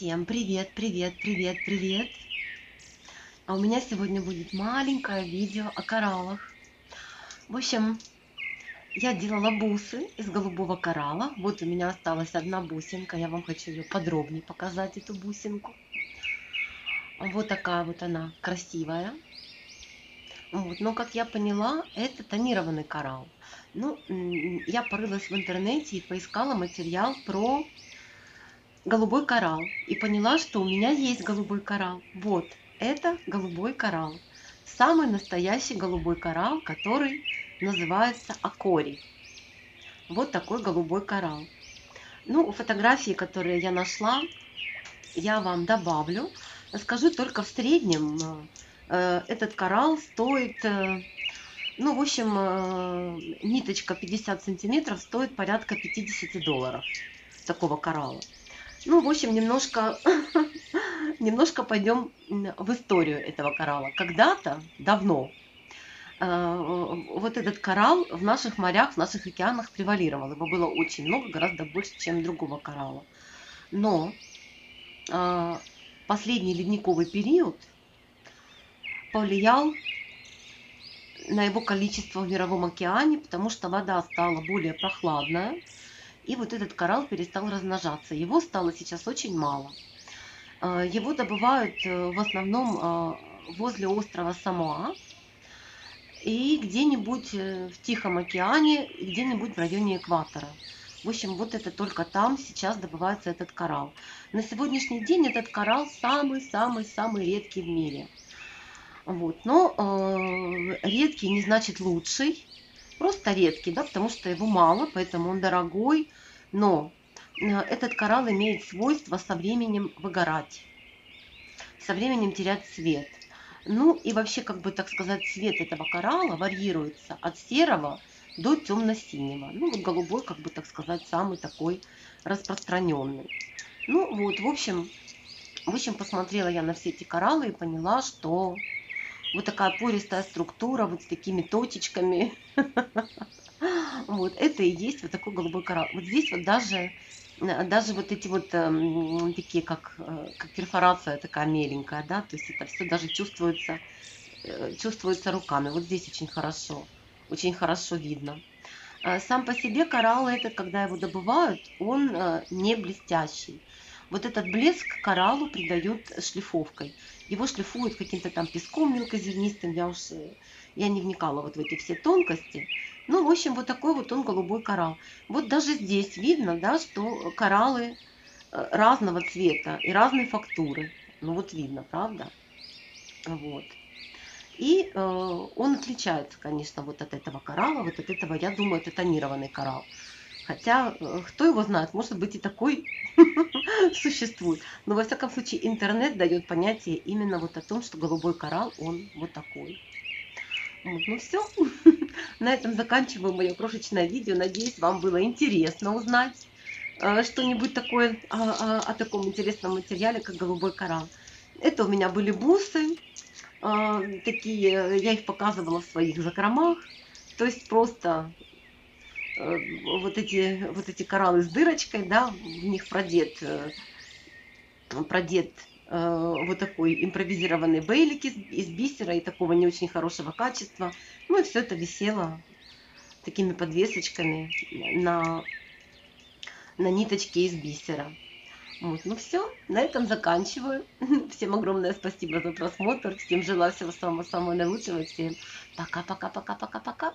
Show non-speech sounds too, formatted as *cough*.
Всем привет, привет, привет, привет! А у меня сегодня будет маленькое видео о кораллах. В общем, я делала бусы из голубого коралла. Вот у меня осталась одна бусинка. Я вам хочу ее подробнее показать, эту бусинку. Вот такая вот она, красивая. Вот. Но, как я поняла, это тонированный коралл. Ну, я порылась в интернете и поискала материал про голубой коралл. И поняла, что у меня есть голубой коралл. Вот, это голубой коралл. Самый настоящий голубой коралл, который называется акори. Вот такой голубой коралл. Ну, фотографии, которые я нашла, я вам добавлю. Скажу только в среднем, э, этот коралл стоит э, ну, в общем, э, ниточка 50 сантиметров стоит порядка 50 долларов такого коралла. Ну, в общем, немножко, *laughs* немножко пойдем в историю этого коралла. Когда-то, давно, э, вот этот коралл в наших морях, в наших океанах превалировал. Его было очень много, гораздо больше, чем другого коралла. Но э, последний ледниковый период повлиял на его количество в мировом океане, потому что вода стала более прохладная, и вот этот коралл перестал размножаться. Его стало сейчас очень мало. А, его добывают э, в основном а, возле острова Самоа и где-нибудь э, в Тихом океане, где-нибудь в районе экватора. В общем, вот это только там сейчас добывается этот коралл. На сегодняшний день этот коралл самый-самый-самый редкий в мире – вот. Но э, редкий не значит лучший, просто редкий, да, потому что его мало, поэтому он дорогой. Но э, этот коралл имеет свойство со временем выгорать, со временем терять цвет. Ну и вообще, как бы так сказать, цвет этого коралла варьируется от серого до темно-синего. Ну вот голубой, как бы так сказать, самый такой распространенный. Ну вот, в общем, в общем, посмотрела я на все эти кораллы и поняла, что вот такая пористая структура, вот с такими точечками. *laughs* Вот, это и есть вот такой голубой коралл. Вот здесь вот даже, даже вот эти вот э, такие, как, э, как перфорация такая меленькая, да, то есть это все даже чувствуется, э, чувствуется руками. Вот здесь очень хорошо, очень хорошо видно. Э, сам по себе коралл этот, когда его добывают, он не блестящий. Вот этот блеск кораллу придает шлифовкой. Его шлифуют каким-то там песком мелкозернистым, я уж э, я не вникала вот в эти все тонкости. Ну, в общем, вот такой вот он голубой коралл. Вот даже здесь видно, да, что кораллы э, разного цвета и разной фактуры. Ну вот видно, правда? Вот. И э, он отличается, конечно, вот от этого коралла, вот от этого, я думаю, это тонированный коралл. Хотя, э, кто его знает, может быть и такой *laughs* существует. Но во всяком случае интернет дает понятие именно вот о том, что голубой коралл, он вот такой. Вот, ну все, *laughs* на этом заканчиваю мое крошечное видео. Надеюсь, вам было интересно узнать э, что-нибудь такое о, о, о таком интересном материале, как голубой коралл. Это у меня были бусы, э, такие, я их показывала в своих закромах. То есть просто вот эти, вот эти кораллы с дырочкой, да, в них продет, э, продет э, вот такой импровизированный бейлик из, из бисера и такого не очень хорошего качества. Ну и все это висело такими подвесочками на, на ниточке из бисера. Вот, ну все, на этом заканчиваю. *laughs* Всем огромное спасибо за просмотр. Всем желаю всего самого-самого наилучшего. Всем пока-пока-пока-пока-пока.